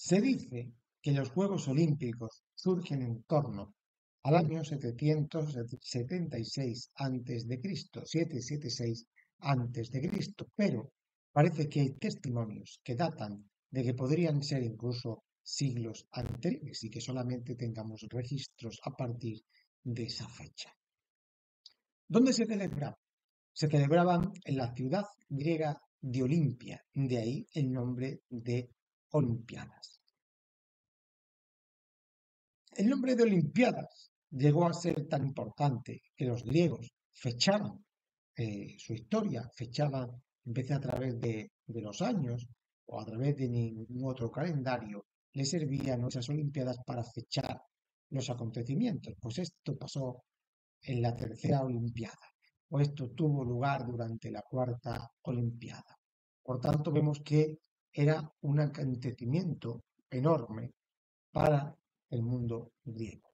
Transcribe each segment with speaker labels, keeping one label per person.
Speaker 1: Se dice que los Juegos Olímpicos surgen en torno al año 776 a.C., 776 a.C., pero parece que hay testimonios que datan de que podrían ser incluso siglos anteriores y que solamente tengamos registros a partir de esa fecha. ¿Dónde se celebraban? Se celebraban en la ciudad griega de Olimpia, de ahí el nombre de Olimpiadas. El nombre de Olimpiadas llegó a ser tan importante que los griegos fechaban eh, su historia, fechaban, empecé a través de, de los años o a través de ningún otro calendario, le servían esas Olimpiadas para fechar los acontecimientos. Pues esto pasó en la tercera Olimpiada, o esto tuvo lugar durante la cuarta Olimpiada. Por tanto, vemos que era un acontecimiento enorme para el mundo griego.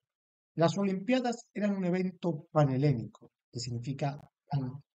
Speaker 1: Las Olimpiadas eran un evento panhelénico, que significa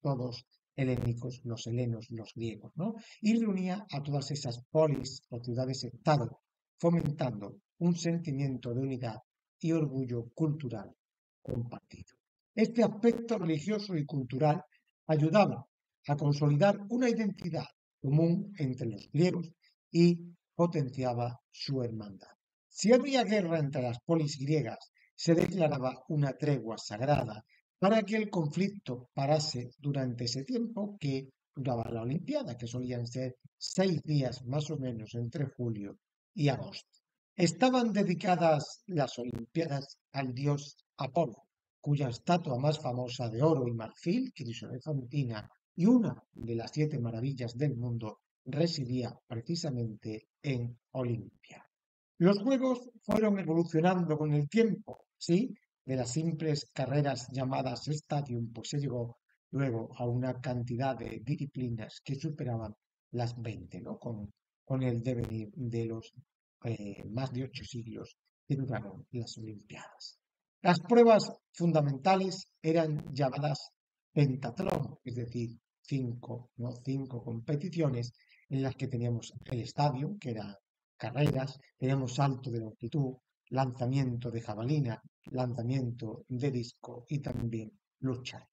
Speaker 1: todos helénicos, los helenos, los griegos, ¿no? Y reunía a todas esas polis o ciudades-estado, fomentando un sentimiento de unidad y orgullo cultural compartido. Este aspecto religioso y cultural ayudaba a consolidar una identidad común entre los griegos y potenciaba su hermandad. Si había guerra entre las polis griegas, se declaraba una tregua sagrada para que el conflicto parase durante ese tiempo que duraba la Olimpiada, que solían ser seis días más o menos entre julio y agosto. Estaban dedicadas las Olimpiadas al dios Apolo, cuya estatua más famosa de oro y marfil, Crisolefantina, y una de las siete maravillas del mundo, residía precisamente en Olimpia. Los juegos fueron evolucionando con el tiempo, ¿sí? De las simples carreras llamadas stadium, pues se llegó luego a una cantidad de disciplinas que superaban las 20, ¿no? Con, con el devenir de los eh, más de ocho siglos que duraron las Olimpiadas. Las pruebas fundamentales eran llamadas pentatlón, es decir, cinco, ¿no? cinco competiciones en las que teníamos el estadio, que era carreras, teníamos salto de longitud, lanzamiento de jabalina, lanzamiento de disco y también lucha.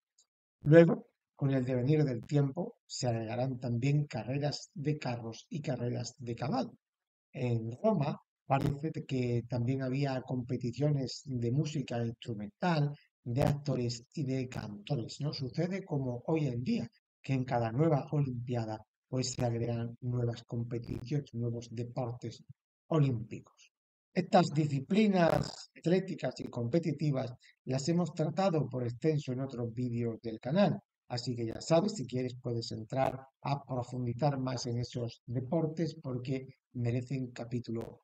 Speaker 1: Luego, con el devenir del tiempo, se agregarán también carreras de carros y carreras de caballo. En Roma parece que también había competiciones de música instrumental, de actores y de cantores. ¿no? Sucede como hoy en día, que en cada nueva Olimpiada pues se agregan nuevas competiciones, nuevos deportes olímpicos. Estas disciplinas atléticas y competitivas las hemos tratado por extenso en otros vídeos del canal, así que ya sabes, si quieres puedes entrar a profundizar más en esos deportes porque merecen capítulo.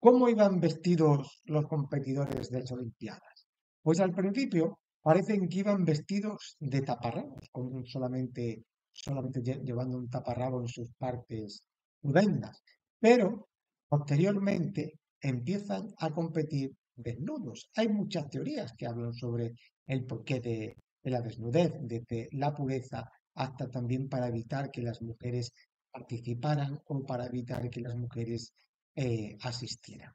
Speaker 1: ¿Cómo iban vestidos los competidores de las Olimpiadas? Pues al principio parecen que iban vestidos de taparrabos, con solamente solamente llevando un taparrabo en sus partes prudendas, pero posteriormente empiezan a competir desnudos. Hay muchas teorías que hablan sobre el porqué de, la desnudez, desde la pureza hasta también para evitar que las mujeres participaran o para evitar que las mujeres eh, asistieran.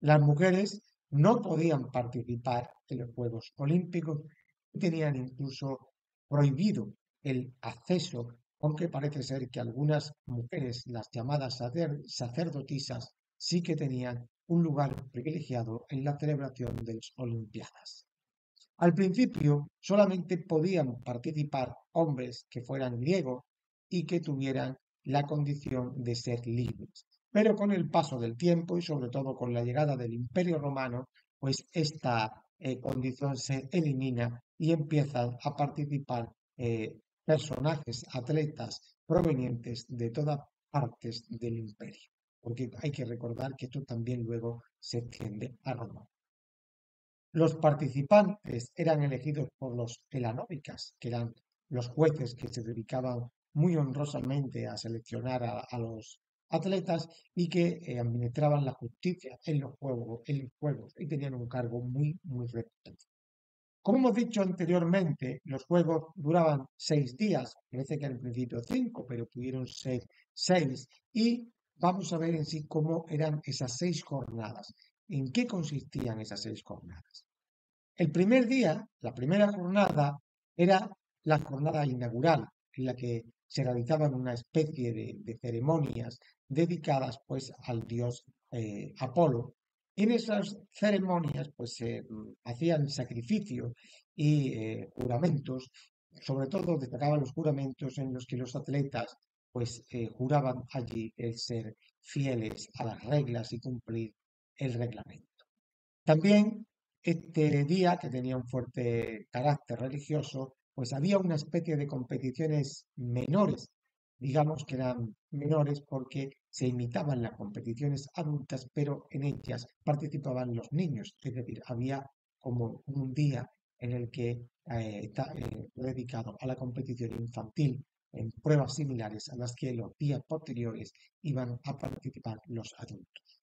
Speaker 1: Las mujeres no podían participar en los Juegos Olímpicos y tenían incluso prohibido el acceso, aunque parece ser que algunas mujeres, las llamadas sacerdotisas, sí que tenían un lugar privilegiado en la celebración de las Olimpiadas. Al principio solamente podían participar hombres que fueran griegos y que tuvieran la condición de ser libres. Pero con el paso del tiempo y sobre todo con la llegada del Imperio Romano, pues esta eh, condición se elimina y empiezan a participar eh, personajes, atletas provenientes de todas partes del imperio, porque hay que recordar que esto también luego se extiende a Roma. Los participantes eran elegidos por los elanómicas, que eran los jueces que se dedicaban muy honrosamente a seleccionar a, los atletas y que eh, administraban la justicia en los, juegos, en los juegos y tenían un cargo muy, muy representativo. Como hemos dicho anteriormente, los juegos duraban seis días, parece que al principio cinco, pero pudieron ser seis, y vamos a ver en sí cómo eran esas seis jornadas, en qué consistían esas seis jornadas. El primer día, la primera jornada, era la jornada inaugural, en la que se realizaban una especie de, ceremonias dedicadas pues al dios eh, Apolo. En esas ceremonias pues se mm, hacían sacrificios y eh, juramentos, sobre todo destacaban los juramentos en los que los atletas pues eh, juraban allí el ser fieles a las reglas y cumplir el reglamento. También este día, que tenía un fuerte carácter religioso, pues había una especie de competiciones menores, digamos que eran menores porque se imitaban las competiciones adultas, pero en ellas participaban los niños, es decir, había como un día en el que eh, está eh, dedicado a la competición infantil en pruebas similares a las que los días posteriores iban a participar los adultos.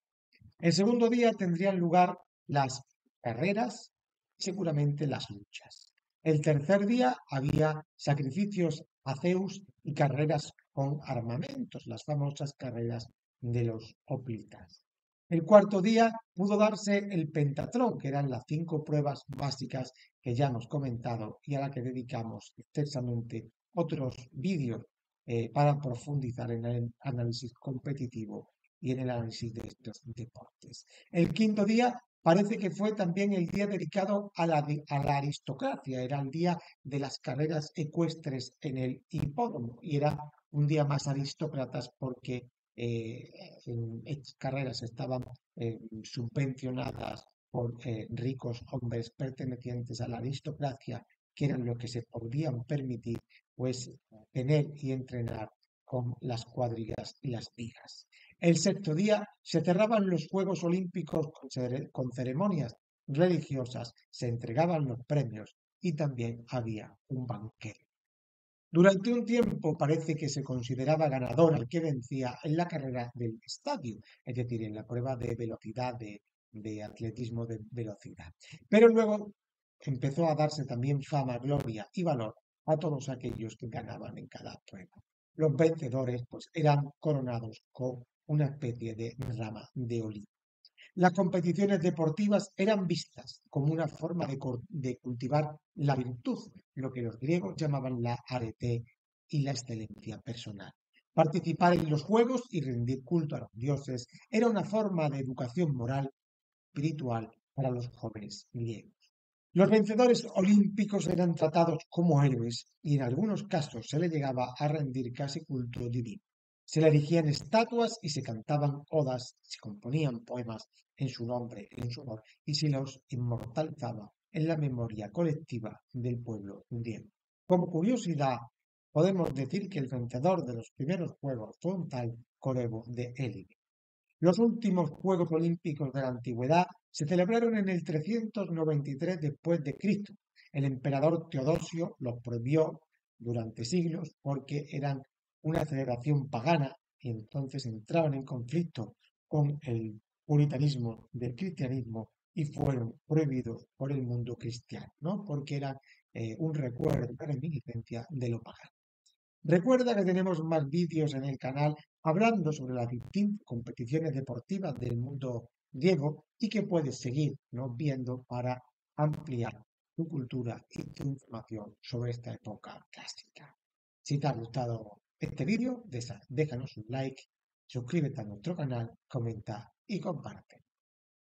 Speaker 1: El segundo día tendrían lugar las carreras seguramente las luchas. El tercer día había sacrificios a Zeus y carreras con armamentos, las famosas carreras de los hoplitas. El cuarto día pudo darse el pentatrón, que eran las cinco pruebas básicas que ya hemos comentado y a la que dedicamos extensamente otros vídeos eh, para profundizar en el análisis competitivo y en el análisis de estos deportes. El quinto día parece que fue también el día dedicado a la, a la aristocracia, era el día de las carreras ecuestres en el hipódromo y era un día más aristócratas porque eh, en carreras estaban eh, subvencionadas por eh, ricos hombres pertenecientes a la aristocracia, que eran los que se podían permitir pues tener y entrenar con las cuadrigas y las vigas. El sexto día se cerraban los Juegos Olímpicos con ceremonias religiosas, se entregaban los premios y también había un banquete. Durante un tiempo parece que se consideraba ganador al que vencía en la carrera del estadio, es decir, en la prueba de velocidad, de, atletismo de velocidad. Pero luego empezó a darse también fama, gloria y valor a todos aquellos que ganaban en cada prueba. Los vencedores pues eran coronados con una especie de rama de olivo. Las competiciones deportivas eran vistas como una forma de, cultivar la virtud, lo que los griegos llamaban la arete y la excelencia personal. Participar en los juegos y rendir culto a los dioses era una forma de educación moral espiritual para los jóvenes griegos. Los vencedores olímpicos eran tratados como héroes y en algunos casos se les llegaba a rendir casi culto divino. Se le erigían estatuas y se cantaban odas, se componían poemas en su nombre, en su honor, y se los inmortalizaba en la memoria colectiva del pueblo griego. Como curiosidad, podemos decir que el vencedor de los primeros Juegos fue un tal Corebo de Élide. Los últimos Juegos Olímpicos de la Antigüedad se celebraron en el 393 después de Cristo. El emperador Teodosio los prohibió durante siglos porque eran una celebración pagana y entonces entraban en conflicto con el puritanismo del cristianismo y fueron prohibidos por el mundo cristiano, ¿no? Porque era eh, un recuerdo, una reminiscencia de lo pagano. Recuerda que tenemos más vídeos en el canal hablando sobre las distintas competiciones deportivas del mundo griego y que puedes seguir ¿no? viendo para ampliar tu cultura y tu información sobre esta época clásica. Si te ha gustado este vídeo, déjanos un like, suscríbete a nuestro canal, comenta y comparte.